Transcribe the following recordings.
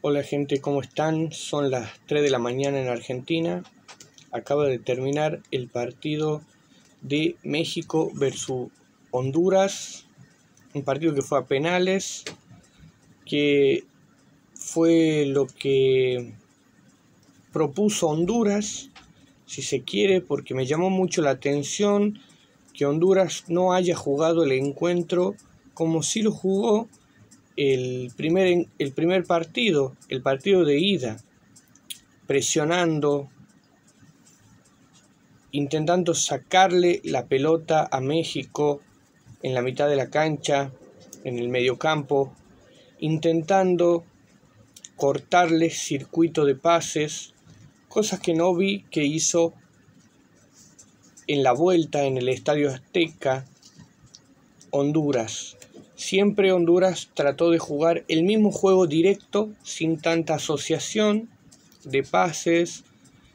Hola gente, ¿cómo están? Son las 3 de la mañana en Argentina. Acaba de terminar el partido de México versus Honduras. Un partido que fue a penales, que fue lo que propuso Honduras, si se quiere, porque me llamó mucho la atención que Honduras no haya jugado el encuentro como si lo jugó el primer, el primer partido, el partido de ida, presionando, intentando sacarle la pelota a México en la mitad de la cancha, en el medio campo, intentando cortarle circuito de pases, cosas que no vi que hizo en la vuelta en el Estadio Azteca, Honduras. Siempre Honduras trató de jugar el mismo juego directo, sin tanta asociación de pases,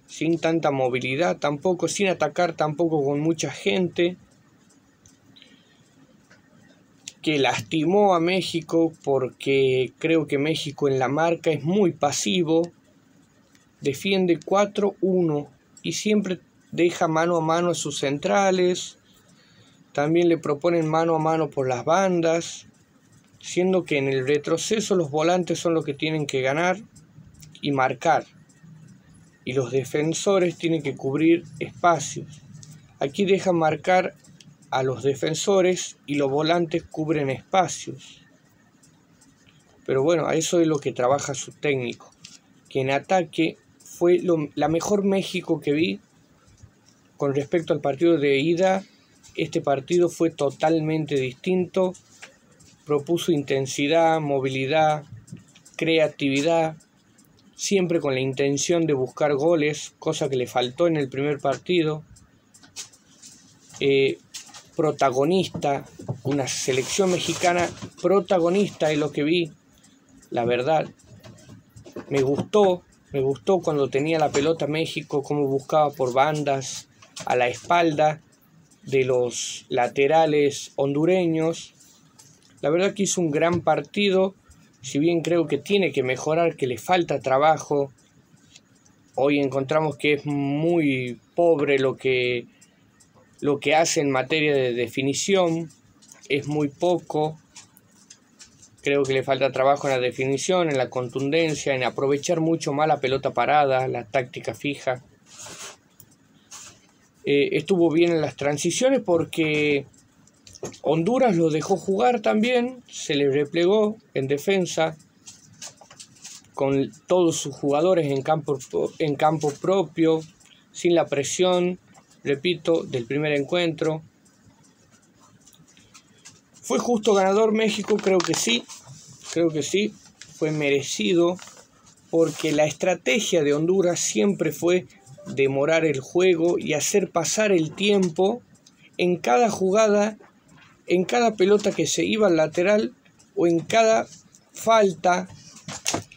sin tanta movilidad tampoco, sin atacar tampoco con mucha gente, que lastimó a México porque creo que México en la marca es muy pasivo, defiende 4-1 y siempre deja mano a mano a sus centrales, también le proponen mano a mano por las bandas, siendo que en el retroceso los volantes son los que tienen que ganar y marcar. Y los defensores tienen que cubrir espacios. Aquí dejan marcar a los defensores y los volantes cubren espacios. Pero bueno, a eso es lo que trabaja su técnico. Que en ataque fue la mejor México que vi con respecto al partido de ida este partido fue totalmente distinto, propuso intensidad, movilidad, creatividad, siempre con la intención de buscar goles, cosa que le faltó en el primer partido. Eh, protagonista, una selección mexicana protagonista es lo que vi, la verdad. Me gustó, me gustó cuando tenía la pelota México, cómo buscaba por bandas, a la espalda, de los laterales hondureños. La verdad que hizo un gran partido, si bien creo que tiene que mejorar, que le falta trabajo. Hoy encontramos que es muy pobre lo que, lo que hace en materia de definición, es muy poco. Creo que le falta trabajo en la definición, en la contundencia, en aprovechar mucho más la pelota parada, la táctica fija. Eh, estuvo bien en las transiciones porque Honduras lo dejó jugar también, se le replegó en defensa con todos sus jugadores en campo, en campo propio, sin la presión, repito, del primer encuentro. ¿Fue justo ganador México? Creo que sí, creo que sí, fue merecido porque la estrategia de Honduras siempre fue demorar el juego y hacer pasar el tiempo en cada jugada, en cada pelota que se iba al lateral o en cada falta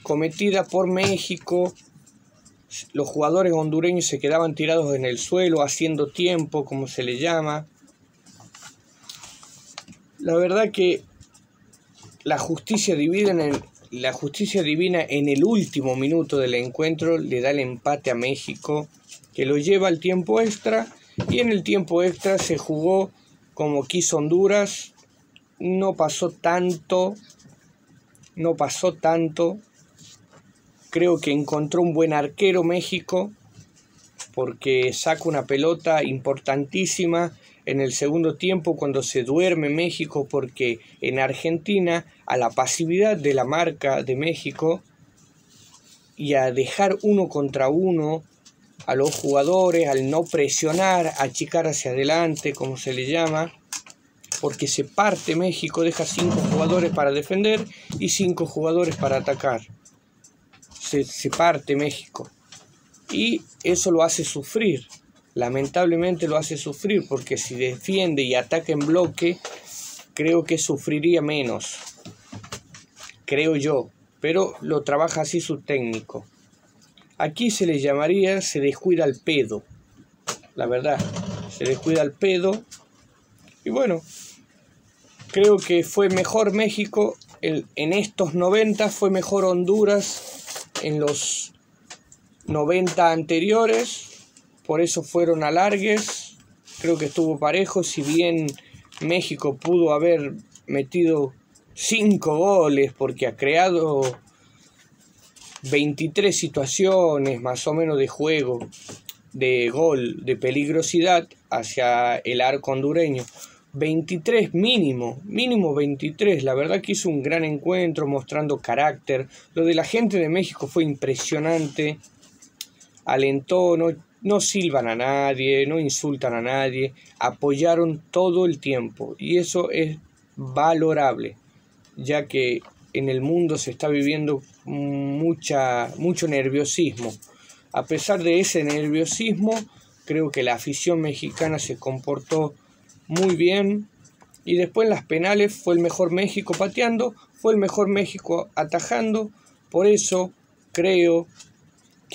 cometida por México. Los jugadores hondureños se quedaban tirados en el suelo haciendo tiempo, como se le llama. La verdad que la justicia divide en la justicia divina en el último minuto del encuentro le da el empate a México, que lo lleva al tiempo extra, y en el tiempo extra se jugó como quiso Honduras, no pasó tanto, no pasó tanto, creo que encontró un buen arquero México, porque saca una pelota importantísima en el segundo tiempo cuando se duerme México porque en Argentina a la pasividad de la marca de México y a dejar uno contra uno a los jugadores, al no presionar, achicar hacia adelante, como se le llama, porque se parte México, deja cinco jugadores para defender y cinco jugadores para atacar. Se, se parte México. Y eso lo hace sufrir lamentablemente lo hace sufrir porque si defiende y ataca en bloque, creo que sufriría menos. Creo yo, pero lo trabaja así su técnico. Aquí se le llamaría se descuida el pedo. La verdad, se descuida el pedo. Y bueno, creo que fue mejor México en estos 90 fue mejor Honduras en los 90 anteriores, por eso fueron alargues, creo que estuvo parejo, si bien México pudo haber metido 5 goles porque ha creado 23 situaciones más o menos de juego, de gol, de peligrosidad hacia el arco hondureño. 23 mínimo, mínimo 23. La verdad que hizo un gran encuentro mostrando carácter. Lo de la gente de México fue impresionante. Alentó, no, no silban a nadie, no insultan a nadie. Apoyaron todo el tiempo. Y eso es valorable, ya que en el mundo se está viviendo mucha, mucho nerviosismo. A pesar de ese nerviosismo, creo que la afición mexicana se comportó muy bien. Y después en las penales fue el mejor México pateando, fue el mejor México atajando. Por eso creo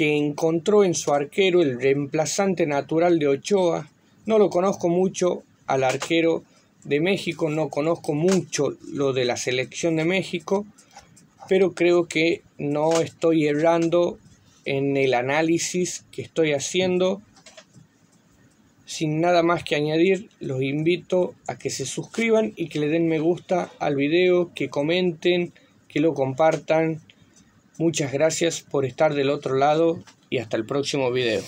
que encontró en su arquero el reemplazante natural de Ochoa. No lo conozco mucho al arquero de México, no conozco mucho lo de la selección de México, pero creo que no estoy errando en el análisis que estoy haciendo sin nada más que añadir, los invito a que se suscriban y que le den me gusta al video, que comenten, que lo compartan. Muchas gracias por estar del otro lado y hasta el próximo video.